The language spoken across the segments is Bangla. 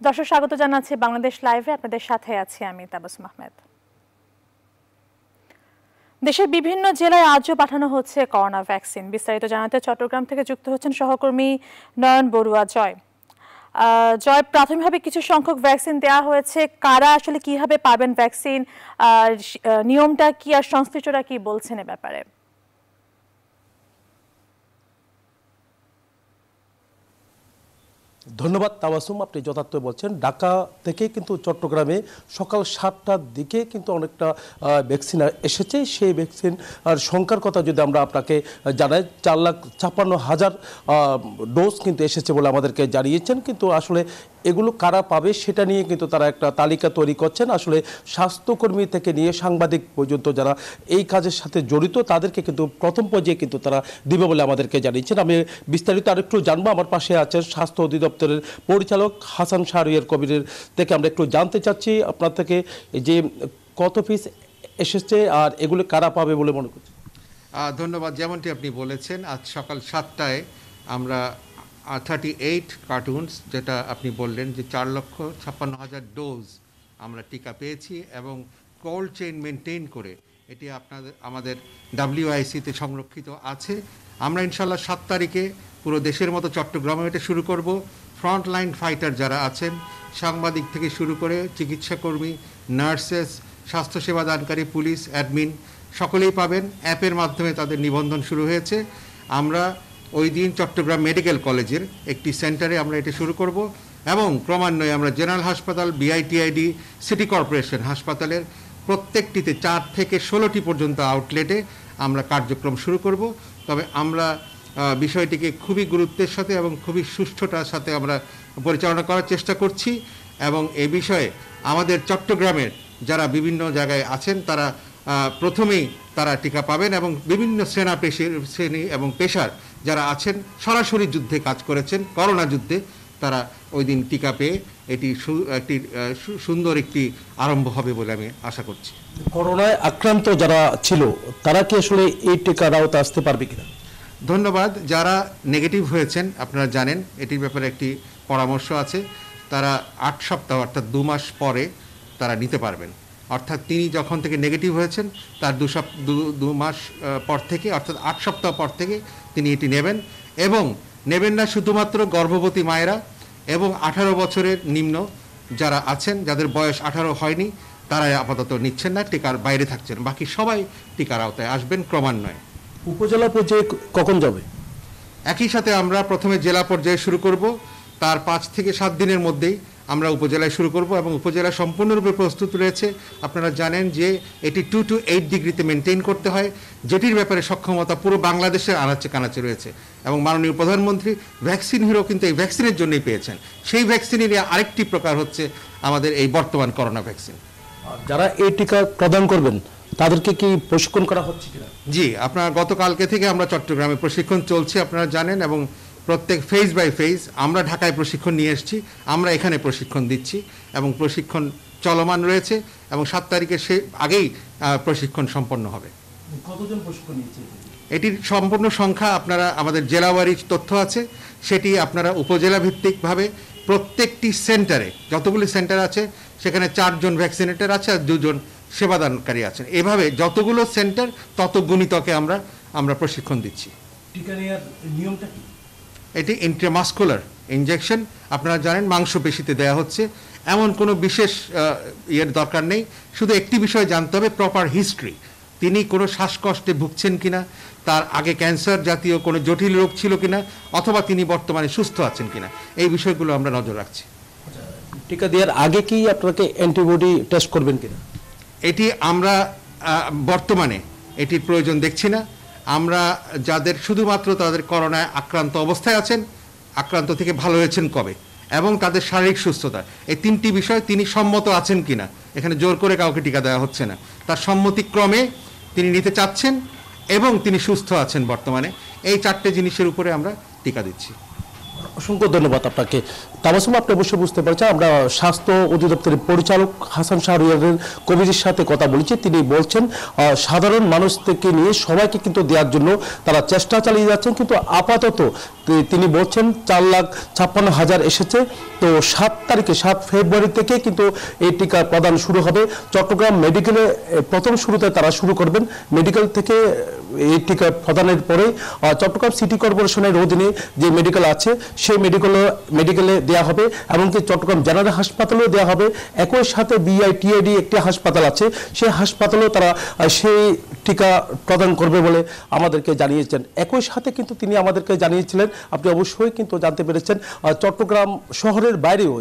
দর্শক, স্বাগত জানাচ্ছি বাংলাদেশ লাইভে আপনাদের সাথে আছি আমি তাবাসুম আহমেদ। দেশের বিভিন্ন জেলায় আজও পাঠানো হচ্ছে করোনা ভ্যাকসিন। বিস্তারিত জানাতে চট্টগ্রাম থেকে যুক্ত হচ্ছেন সহকর্মী নয়ন বড়ুয়া জয়। জয়, প্রাথমিকভাবে কিছু সংখ্যক ভ্যাকসিন দেওয়া হয়েছে। কারা আসলে কীভাবে পাবেন ভ্যাকসিন? নিয়মটা কি আর সংশ্লিষ্টরা কি বলছেন এ ব্যাপারে? ধন্যবাদ তাবাসুম আপনি যথার্থ বলছেন, ঢাকা থেকে কিন্তু চট্টগ্রামে সকাল সাতটার দিকে কিন্তু অনেকটা ভ্যাকসিন এসেছে। সেই ভ্যাকসিন আর সংখ্যার কথা যদি আমরা আপনাকে জানাই, চার লাখ ছাপ্পান্ন হাজার ডোজ কিন্তু এসেছে বলে আমাদেরকে জানিয়েছেন। কিন্তু আসলে এগুলো কারা পাবে সেটা নিয়ে কিন্তু তারা একটা তালিকা তৈরি করছেন। আসলে স্বাস্থ্যকর্মী থেকে নিয়ে সাংবাদিক পর্যন্ত যারা এই কাজের সাথে জড়িত, তাদেরকে কিন্তু প্রথম পর্যায়ে কিন্তু তারা দিবে বলে আমাদেরকে জানিয়েছেন। আমি বিস্তারিত আরেকটু জানব। আমার পাশে আছেন স্বাস্থ্য অধিদপ্তরের পরিচালক হাসান শাহরিয়ার কবিরের থেকে আমরা একটু জানতে চাচ্ছি। আপনার থেকে যে কত পিস এসেছে আর এগুলো কারা পাবে বলে মনে করছি ধন্যবাদ। যেমনটি আপনি বলেছেন, আজ সকাল সাতটায় আমরা থার্টি এইট কার্টুনস যেটা আপনি বললেন যে চার লক্ষ ছাপ্পান্ন হাজার ডোজ আমরা টিকা পেয়েছি এবং কোল্ড চেইন মেনটেন করে এটি আপনাদের, আমাদের ডাব্লিউআইসিতে সংরক্ষিত আছে। আমরা ইনশাল্লাহ সাত তারিখে পুরো দেশের মতো চট্টগ্রামে এটা শুরু করব। ফ্রন্ট লাইন ফাইটার যারা আছেন, সাংবাদিক থেকে শুরু করে চিকিৎসাকর্মী, নার্সেস, স্বাস্থ্যসেবা দানকারী, পুলিশ অ্যাডমিন সকলেই পাবেন। অ্যাপের মাধ্যমে তাদের নিবন্ধন শুরু হয়েছে। আমরা ওই দিন চট্টগ্রাম মেডিকেল কলেজের একটি সেন্টারে আমরা এটা শুরু করব এবং ক্রমান্বয়ে আমরা জেনারেল হাসপাতাল, বিআইটিআইডি, সিটি কর্পোরেশন হাসপাতালের প্রত্যেকটিতে চার থেকে ষোলোটি পর্যন্ত আউটলেটে আমরা কার্যক্রম শুরু করব। তবে আমরা বিষয়টিকে খুবই গুরুত্বের সাথে এবং খুবই সুষ্ঠুতার সাথে আমরা পরিচালনা করার চেষ্টা করছি এবং এ বিষয়ে আমাদের চট্টগ্রামের যারা বিভিন্ন জায়গায় আছেন তারা প্রথমেই তারা টিকা পাবেন এবং বিভিন্ন সেনা পেশির শ্রেণি এবং পেশার যারা আছেন সরাসরি যুদ্ধে কাজ করেছেন করোনা যুদ্ধে তারা ওই দিন টিকা পেয়ে এটি সু- একটি সুন্দর একটি আরম্ভ হবে বলে আমি আশা করছি। করোনায় আক্রান্ত যারা ছিল তারা কি আসলে এই টিকার আওতা আসতে পারবে কিনা? ধন্যবাদ। যারা নেগেটিভ হয়েছেন আপনারা জানেন এটির ব্যাপারে একটি পরামর্শ আছে। তারা আট সপ্তাহ অর্থাৎ দু মাস পরে তারা নিতে পারবেন। অর্থাৎ তিনি যখন থেকে নেগেটিভ হয়েছেন তার দু সপ দু- দু মাস পর থেকে অর্থাৎ আট সপ্তাহ পর থেকে তিনি এটি নেবেন এবং নেবেন না শুধুমাত্র গর্ভবতী মায়েরা এবং আঠারো বছরের নিম্ন যারা আছেন যাদের বয়স আঠারো হয়নি তারা আপাতত নিচ্ছেন না টিকার বাইরে থাকছেন। বাকি সবাই টিকার আওতায় আসবেন ক্রমান্বয়ে। উপজেলা পর্যায়ে কখন যাবে? একই সাথে আমরা প্রথমে জেলা পর্যায়ে শুরু করব। তার পাঁচ থেকে সাত দিনের মধ্যেই আমরা উপজেলায় শুরু করব এবং উপজেলা সম্পূর্ণরূপে প্রস্তুত রয়েছে। আপনারা জানেন যে এটি টু টু এইট ডিগ্রিতে মেনটেন করতে হয়। যেটির ব্যাপারে সক্ষমতা পুরো বাংলাদেশের আনাচে কানাচে রয়েছে। এবং মাননীয় প্রধানমন্ত্রী ভ্যাকসিন হিরো কিন্তু এই ভ্যাকসিনের জন্যই পেয়েছেন। সেই ভ্যাকসিনেরই আরেকটি প্রকার হচ্ছে আমাদের এই বর্তমান করোনা ভ্যাকসিন যারা এই টিকা প্রদান করবেন তাদেরকে কি প্রশিক্ষণ করা হচ্ছে কিনা? জি আপনার গতকালকে থেকে আমরা চট্টগ্রামে প্রশিক্ষণ চলছে আপনারা জানেন। এবং প্রত্যেক ফেজ বাই ফেজ আমরা ঢাকায় প্রশিক্ষণ নিয়ে এসেছি আমরা এখানে প্রশিক্ষণ দিচ্ছি এবং প্রশিক্ষণ চলমান রয়েছে এবং সাত তারিখে সে আগেই প্রশিক্ষণ সম্পন্ন হবে। কতজন প্রশিক্ষণ এটির সম্পূর্ণ সংখ্যা আপনারা আমাদের জেলাওয়ারি তথ্য আছে সেটি আপনারা উপজেলা ভিত্তিকভাবে প্রত্যেকটি সেন্টারে যতগুলি সেন্টার আছে সেখানে চারজন ভ্যাকসিনেটর আছে আর দুজন সেবাদানকারী আছেন। এভাবে যতগুলো সেন্টার তত গুণিতকে আমরা আমরা প্রশিক্ষণ দিচ্ছি। টিকা নেওয়ার নিয়মটা কি? এটি ইন্ট্রামাস্কুলার ইনজেকশন আপনারা জানেন মাংসপেশিতে দেওয়া হচ্ছে। এমন কোনো বিশেষ ইয়ের দরকার নেই। শুধু একটি বিষয় জানতে হবে প্রপার হিস্ট্রি তিনি কোনো শ্বাসকষ্টে ভুগছেন কিনা তার আগে ক্যান্সার জাতীয় কোনো জটিল রোগ ছিল কিনা অথবা তিনি বর্তমানে সুস্থ আছেন কিনা এই বিষয়গুলো আমরা নজর রাখছি। টিকা দেওয়ার আগে কি আপনাকে অ্যান্টিবডি টেস্ট করবেন কিনা? এটি আমরা বর্তমানে এটির প্রয়োজন দেখছি না। আমরা যাদের শুধুমাত্র তাদের করোনায় আক্রান্ত অবস্থায় আছেন, আক্রান্ত থেকে ভালো হয়েছেন কবে? এবং তাদের শারীরিক সুস্থতা। এই তিনটি বিষয় তিনি সম্মত আছেন কিনা? এখানে জোর করে কাউকে টিকা দেওয়া হচ্ছে না। তার সম্মতিক্রমে তিনি নিতে চাচ্ছেন এবং তিনি সুস্থ আছেন বর্তমানে। এই চারটে জিনিসের উপরে আমরা টিকা দিচ্ছি। অসংখ্য ধন্যবাদ আপনাকে। তাবাসুম আপনি অবশ্যই বুঝতে পারছেন, আমরা স্বাস্থ্য অধিদপ্তরের পরিচালক হাসান শাহরিয়ারের কবিরের সাথে কথা বলেছি। তিনি বলছেন সাধারণ মানুষ থেকে নিয়ে সবাইকে কিন্তু দেওয়ার জন্য তারা চেষ্টা চালিয়ে যাচ্ছেন, কিন্তু আপাতত তিনি বলছেন, চার লাখ ছাপ্পান্ন হাজার এসেছে। তো সাত তারিখে, সাত ফেব্রুয়ারি থেকে কিন্তু এই টিকা প্রদান শুরু হবে। চট্টগ্রাম মেডিকেলে প্রথম শুরুতে তারা শুরু করবেন। মেডিকেল থেকে এই টিকা প্রদানের পরে চট্টগ্রাম সিটি কর্পোরেশনের অধীনে যে মেডিকেল আছে, সেই মেডিকেল মেডিকেলে দেওয়া হবে এমনকি চট্টগ্রাম জেনারেল হাসপাতালেও দেওয়া হবে। একই সাথে বিআইটিআইডি একটি হাসপাতাল আছে। সেই হাসপাতালেও তারা সেই টিকা প্রদান করবে বলে আমাদেরকে জানিয়েছেন। একই সাথে কিন্তু তিনি আমাদেরকে জানিয়েছিলেন। আপনি অবশ্যই কিন্তু জানতে পেরেছেন চট্টগ্রাম শহরের বাইরেও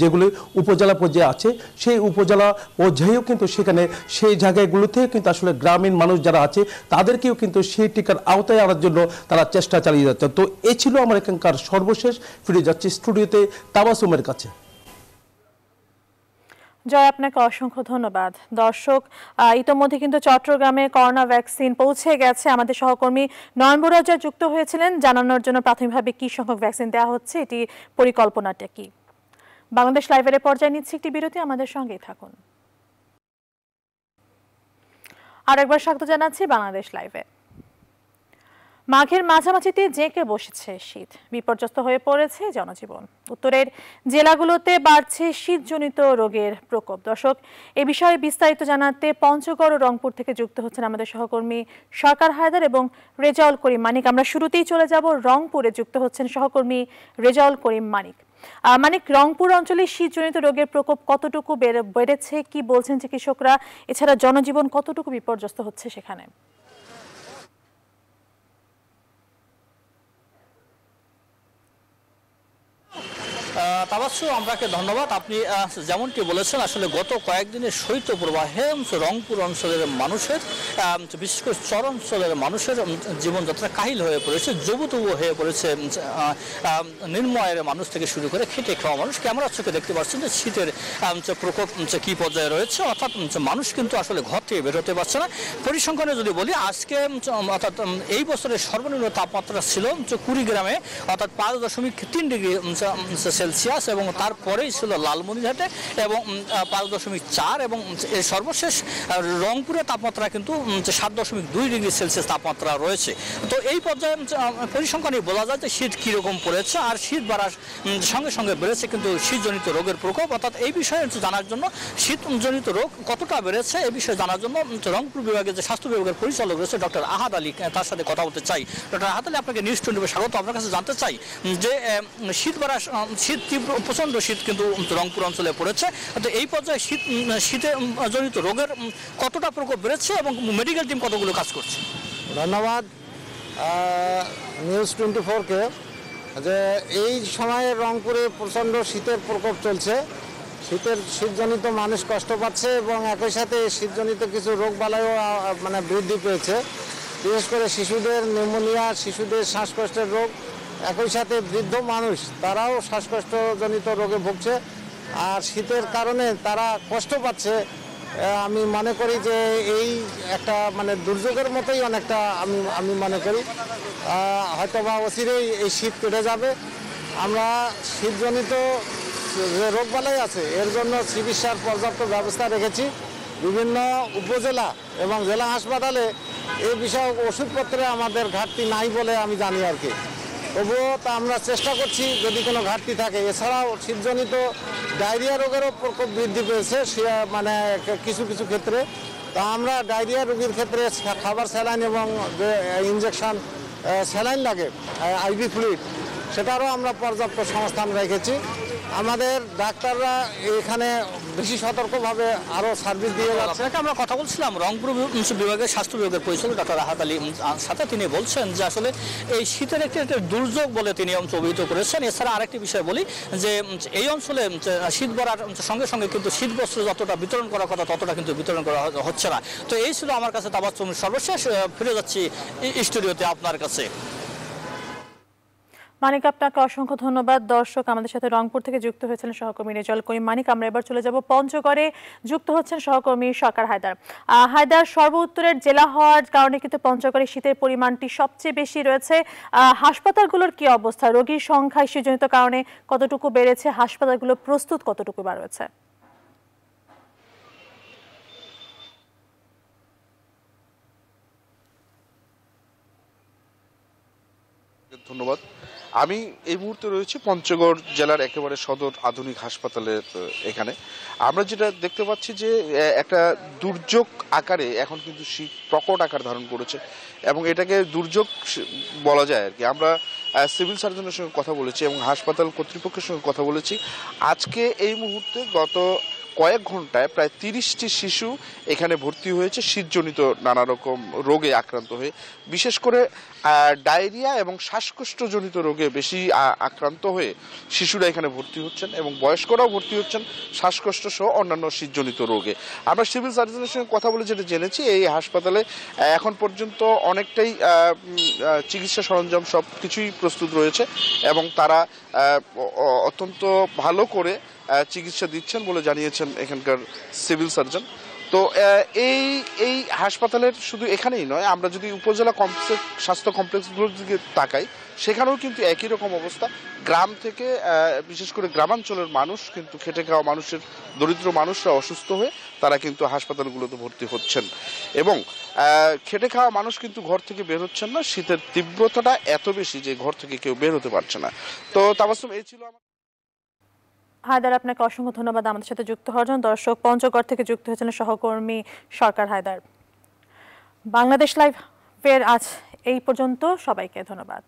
যেগুলি উপজেলা পর্যায়ে আছে, সেই উপজেলা পর্যায়েও কিন্তু সেখানে সেই জায়গাগুলোতেও কিন্তু আসলে গ্রামীণ মানুষ যারা আছে, তাদেরকেও কিন্তু সেই টিকার আওতায় আনার জন্য তারা চেষ্টা চালিয়ে যাচ্ছে। তো এ ছিল আমার এখানকার সর্বশেষ। ফিরে যাচ্ছি স্টুডিওতে তাবাসুমের কাছে। জয়, আপনাকে অসংখ্য ধন্যবাদ। দর্শক ইতোমধ্যে কিন্তু চট্টগ্রামে করোনা ভ্যাকসিন পৌঁছে গেছে। আমাদের সহকর্মী নয়নবরাজা যুক্ত হয়েছিলেন। জানানোর জন্য প্রাথমিকভাবে কি সংখ্যক ভ্যাকসিন দেওয়া হচ্ছে, এটি পরিকল্পনাটা কি? বাংলাদেশ লাইভের পর্যায়ে নিচ্ছে একটি বিরতি, আমাদের সঙ্গেই থাকুন। আর একবার স্বাগত জানাচ্ছি বাংলাদেশ লাইভে মাঘের মাঝামাঝিতে জেঁকে বসেছে শীত, বিপর্যস্ত হয়ে পড়েছে জনজীবন। উত্তরের জেলাগুলোতে বাড়ছে শীতজনিত রোগের প্রকোপ। দর্শক, এ বিষয়ে বিস্তারিত জানাতে পঞ্চগড় ও রংপুর থেকে যুক্ত হচ্ছেন আমাদের সহকর্মী সরকার হায়দার এবং রেজাউল করিম মানিক। আমরা শুরুতেই চলে যাব রংপুরে যুক্ত হচ্ছেন সহকর্মী রেজাউল করিম মানিক। মানিক, রংপুর অঞ্চলে শীতজনিত রোগের প্রকোপ কতটুকু বেড়ে- বেড়েছে? কি বলছেন চিকিৎসকরা? এছাড়া জনজীবন কতটুকু বিপর্যস্ত হচ্ছে সেখানে? তাবাসু আমরাকে ধন্যবাদ। আপনি যেমনটি বলেছেন আসলে গত কয়েকদিনের শৈত্য প্রবাহে উম, রংপুর অঞ্চলের মানুষের বিশেষ করে চর অঞ্চলের মানুষের জীবনযাত্রা কাহিল হয়ে পড়েছে জবুতবু হয়ে পড়েছে নির্ময়ের মানুষ থেকে শুরু করে খেটে খাওয়া মানুষ। ক্যামেরার চোখে দেখতে পাচ্ছেন যে শীতের প্রকোপ কি পর্যায়ে রয়েছে অর্থাৎ মানুষ কিন্তু আসলে ঘর থেকে বের হতে পারছে না। পরিসংখ্যানে যদি বলি আজকে অর্থাৎ এই বছরের সর্বনিম্ন তাপমাত্রা ছিল কুড়িগ্রামে অর্থাৎ পাঁচ দশমিক তিন ডিগ্রি উম, সে- উম, সে- সেলসিয়াস এবং তারপরেই ছিল লালমনিরহাটে এবং পাঁচ দশমিক চার এবং সর্বশেষ রংপুরে তাপমাত্রা কিন্তু সাত দশমিক দুই ডিগ্রি সেলসিয়াস তাপমাত্রা রয়েছে। তো এই পর্যায়ে পরিসংখ্যানে বোঝা যায় যে শীত কীরকম পড়েছে আর শীত বাড়ার সঙ্গে সঙ্গে বেড়েছে কিন্তু শীতজনিত রোগের প্রকোপ। অর্থাৎ এই বিষয়ে জানার জন্য শীতজনিত রোগ কতটা বেড়েছে এই বিষয়ে জানার জন্য রংপুর বিভাগের যে স্বাস্থ্য বিভাগের পরিচালক রয়েছে ডক্টর আহাদ আলী তার সাথে কথা বলতে চাই। ডক্টর আহাদ আলী আপনাকে নিউজ টোয়েন্টি স্বাগত। আপনার কাছে জানতে চাই যে শীত বাড়া আহ, শীত তীব্র প্রচণ্ড শীত কিন্তু রংপুর অঞ্চলে পড়েছে। তো এই পর্যায়ে শীত শীতে জনিত রোগের কতটা প্রকোপ বেড়েছে এবং মেডিকেল টিম কতগুলো কাজ করছে? ধন্যবাদ। নিউজ টোয়েন্টি ফোরকে যে এই সময়ে রংপুরে প্রচণ্ড শীতের প্রকোপ চলছে। শীতের শীতজনিত মানুষ কষ্ট পাচ্ছে এবং একই সাথে শীতজনিত কিছু রোগ বালাইও মানে বৃদ্ধি পেয়েছে। বিশেষ করে শিশুদের নিউমোনিয়া শিশুদের শ্বাসকষ্টের রোগ একই সাথে বৃদ্ধ মানুষ, তারাও শ্বাসকষ্টজনিত রোগে ভুগছে আর শীতের কারণে তারা কষ্ট পাচ্ছে। আমি মনে করি যে এই একটা মানে দুর্যোগের মতোই অনেকটা আমি আমি মনে করি। হয়তো বা অচিরেই এই শীত কেটে যাবে। আমরা শীতজনিত যে রোগবালাই আছে, এর জন্য চিকিৎসার পর্যাপ্ত ব্যবস্থা রেখেছি। বিভিন্ন উপজেলা এবং জেলা হাসপাতালে এই বিষয়ে ওষুধপত্রে আমাদের ঘাটতি নাই বলে আমি জানি আর কি। তবুও তা আমরা চেষ্টা করছি যদি কোনো ঘাটতি থাকে। এছাড়াও শীতজনিত ডায়রিয়া রোগেরও প্রকোপ বৃদ্ধি পেয়েছে, সে মানে কিছু কিছু ক্ষেত্রে। তা আমরা ডায়রিয়া রোগীর ক্ষেত্রে খাবার স্যালাইন এবং যে ইঞ্জেকশন স্যালাইন লাগে আইভি ফ্লুইড সেটারও আমরা পর্যাপ্ত সংস্থান রেখেছি। আমাদের ডাক্তাররা এখানে বেশি সতর্কভাবে আরও সার্ভিস দিয়ে যাচ্ছে। আমরা কথা বলছিলাম, রংপুর বিভাগের স্বাস্থ্য বিভাগের পরিচালক ডাক্তার রাহাত আলী সাথে তিনি বলছেন যে আসলে এই শীতের একটি দুর্যোগ বলে তিনি অভিহিত করেছেন। এছাড়া আরেকটি বিষয় বলি যে এই অঞ্চলে শীত বাড়ার সঙ্গে সঙ্গে কিন্তু শীত বস্ত্র যতটা বিতরণ করার কথা, ততটা কিন্তু বিতরণ করা হচ্ছে না। তো এই ছিল আমার কাছে তাবাচ্চুম সর্বশেষ ফিরে যাচ্ছি স্টুডিওতে আপনার কাছে। মানিক, আপনাকে অসংখ্য ধন্যবাদ। দর্শক, আমাদের সাথে রংপুর থেকে যুক্ত হয়েছিলেন সহকর্মী রেজল করিম মানিক। আমরা এবার চলে যাব পঞ্চগড়ে। যুক্ত হচ্ছেন সহকর্মী সরকার হায়দার। হায়দার, সর্ব উত্তরের জেলা হওয়ার কারণে কিন্তু পঞ্চগড়ে শীতের পরিমাণটি সবচেয়ে বেশি রয়েছে। হাসপাতালগুলোর কি অবস্থা? রোগীর সংখ্যা শীতজনিত কারণে কতটুকু বেড়েছে? হাসপাতালগুলো প্রস্তুত কতটুকু বা রয়েছে? ধন্যবাদ। আমি এই মুহূর্তে রয়েছি পঞ্চগড় জেলার একেবারে সদর আধুনিক হাসপাতালের এখানে। আমরা যেটা দেখতে পাচ্ছি যে একটা দুর্যোগ আকারে এখন কিন্তু শীত প্রকট আকার ধারণ করেছে এবং এটাকে দুর্যোগ বলা যায় আর কি। আমরা সিভিল সার্জনের সঙ্গে কথা বলেছি এবং হাসপাতাল কর্তৃপক্ষের সঙ্গে কথা বলেছি। আজকে এই মুহূর্তে গত কয়েক ঘন্টায় প্রায় তিরিশটি শিশু এখানে ভর্তি হয়েছে, শীতজনিত নানা রকম রোগে আক্রান্ত হয়ে। বিশেষ করে ডায়রিয়া এবং শ্বাসকষ্টজনিত রোগে বেশি আক্রান্ত হয়ে শিশুরা এখানে ভর্তি হচ্ছেন এবং বয়স্করাও ভর্তি হচ্ছেন শ্বাসকষ্ট সহ অন্যান্য শীতজনিত রোগে। আমরা সিভিল সার্জনের সঙ্গে কথা বলে যেটা জেনেছি, এই হাসপাতালে এখন পর্যন্ত অনেকটাই চিকিৎসা সরঞ্জাম সব কিছুই প্রস্তুত রয়েছে এবং তারা অত্যন্ত ভালো করে চিকিৎসা দিচ্ছেন বলে জানিয়েছেন এখানকার সিভিল সার্জন। তো এই এই হাসপাতালের শুধু এখানেই নয়, আমরা যদি উপজেলা কমপ্লেক্স, স্বাস্থ্য কমপ্লেক্সগুলোর দিকে তাকাই, সেখানেও কিন্তু একই রকম অবস্থা। গ্রাম থেকে বিশেষ করে গ্রামাঞ্চলের মানুষ, কিন্তু খেটে খাওয়া মানুষের, দরিদ্র মানুষরা অসুস্থ হয়ে তারা কিন্তু হাসপাতালগুলোতে ভর্তি হচ্ছেন। এবং খেটে খাওয়া মানুষ কিন্তু ঘর থেকে বের হচ্ছেন না, শীতের তীব্রতাটা এত বেশি যে ঘর থেকে কেউ বের হতে পারছে না। তো তাবাসুম এই ছিল আমার হায়দার, আপনাকে অসংখ্য ধন্যবাদ আমাদের সাথে যুক্ত হওয়ার জন্য। দর্শক, পঞ্চগড় থেকে যুক্ত হয়েছেন সহকর্মী সরকার হায়দার। বাংলাদেশ লাইভ ফের আজ এই পর্যন্ত। সবাইকে ধন্যবাদ।